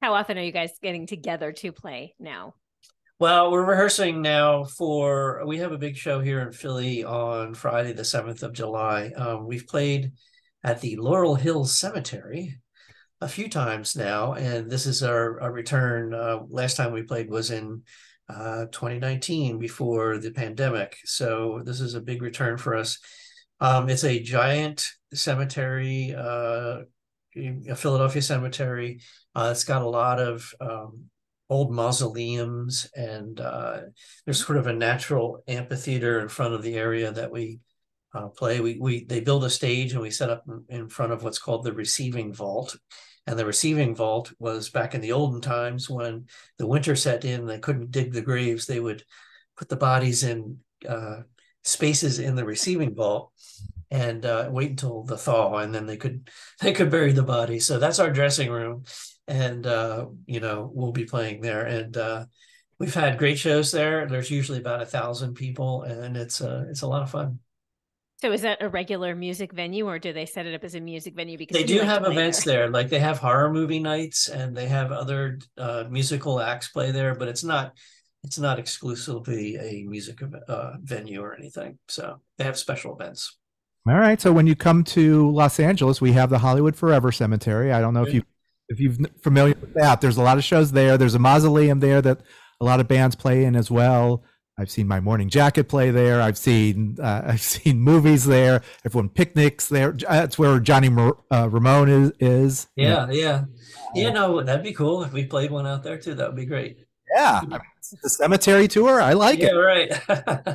How often are you guys getting together to play now? Well, we're rehearsing now for we have a big show here in Philly on Friday, the 7th of July. Um, we've played at the Laurel Hills Cemetery a few times now, and this is our, our return. Uh, last time we played was in uh, 2019 before the pandemic. So this is a big return for us. Um, it's a giant cemetery, uh, a Philadelphia cemetery. Uh, it's got a lot of um, old mausoleums and uh, there's sort of a natural amphitheater in front of the area that we uh, play. We we they build a stage and we set up in front of what's called the receiving vault. And the receiving vault was back in the olden times when the winter set in, they couldn't dig the graves. They would put the bodies in uh, spaces in the receiving vault and uh, wait until the thaw, and then they could they could bury the body. So that's our dressing room, and uh, you know we'll be playing there. And uh, we've had great shows there. There's usually about a thousand people, and it's uh, it's a lot of fun. So is that a regular music venue or do they set it up as a music venue because they do like have events there? there. like they have horror movie nights and they have other uh, musical acts play there but it's not it's not exclusively a music uh, venue or anything so they have special events All right. So when you come to Los Angeles, we have the Hollywood Forever Cemetery. I don't know if you if you're familiar with that. There's a lot of shows there. There's a mausoleum there that a lot of bands play in as well. I've seen my Morning Jacket play there. I've seen uh, I've seen movies there. Everyone picnics there. That's where Johnny Mar- uh, Ramone is. is. yeah yeah yeah no that'd be cool if we played one out there too that would be great Yeah. I mean, the cemetery tour. I like yeah it. right